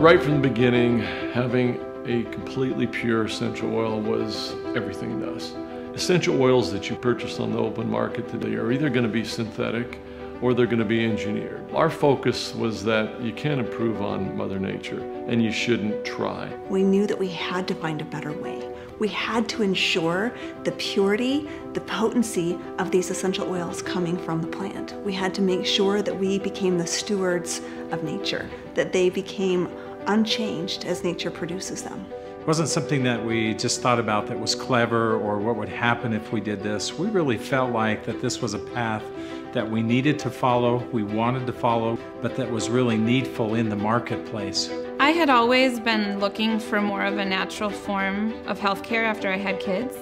Right from the beginning, having a completely pure essential oil was everything to us. Essential oils that you purchase on the open market today are either going to be synthetic or they're going to be engineered. Our focus was that you can't improve on Mother Nature and you shouldn't try. We knew that we had to find a better way. We had to ensure the purity, the potency of these essential oils coming from the plant. We had to make sure that we became the stewards of nature, that they became unchanged as nature produces them. It wasn't something that we just thought about that was clever or what would happen if we did this. We really felt like that this was a path that we needed to follow, we wanted to follow, but that was really needful in the marketplace. I had always been looking for more of a natural form of healthcare after I had kids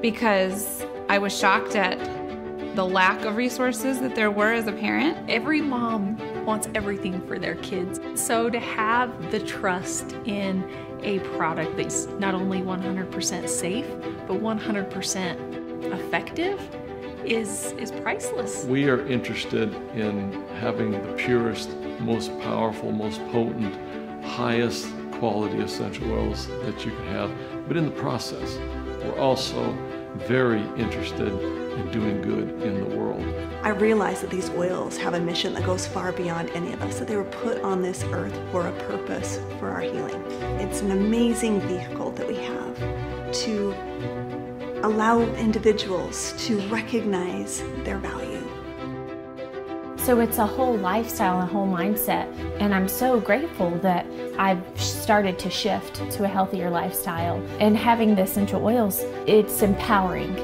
because I was shocked at the lack of resources that there were as a parent. Every mom wants everything for their kids. So to have the trust in a product that's not only 100% safe, but 100% effective is, is priceless. We are interested in having the purest, most powerful, most potent, highest quality essential oils that you can have. But in the process, we're also very interested in doing good in the world. I realize that these oils have a mission that goes far beyond any of us, that they were put on this earth for a purpose for our healing. It's an amazing vehicle that we have to allow individuals to recognize their value. So it's a whole lifestyle, a whole mindset, and I'm so grateful that I've started to shift to a healthier lifestyle. And having the essential oils, it's empowering.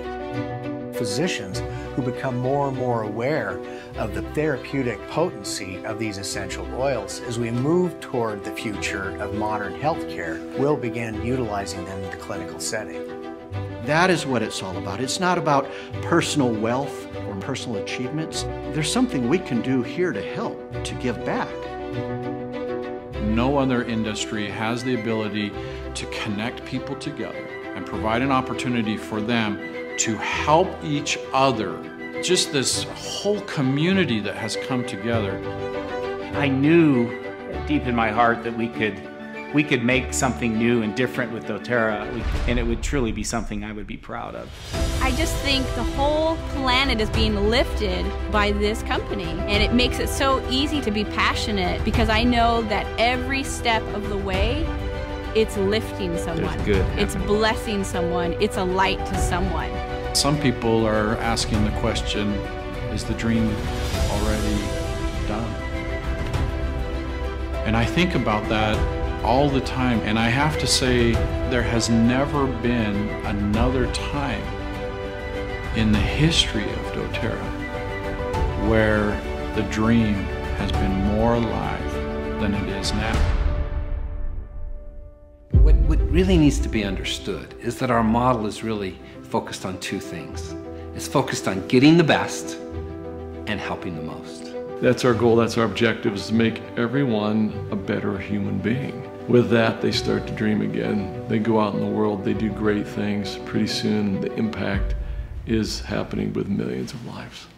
Physicians who become more and more aware of the therapeutic potency of these essential oils as we move toward the future of modern healthcare will begin utilizing them in the clinical setting. That is what it's all about. It's not about personal wealth or personal achievements. There's something we can do here to help, to give back. No other industry has the ability to connect people together and provide an opportunity for them to help each other. Just this whole community that has come together. I knew deep in my heart that we could we could make something new and different with doTERRA, and it would truly be something I would be proud of. I just think the whole planet is being lifted by this company, and it makes it so easy to be passionate because I know that every step of the way, it's lifting someone. good it's blessing someone. It's a light to someone. Some people are asking the question, is the dream already done? And I think about that all the time. And I have to say, there has never been another time in the history of doTERRA where the dream has been more alive than it is now. What, what really needs to be understood is that our model is really focused on two things. It's focused on getting the best and helping the most. That's our goal, that's our objective, is to make everyone a better human being. With that, they start to dream again. They go out in the world, they do great things. Pretty soon, the impact is happening with millions of lives.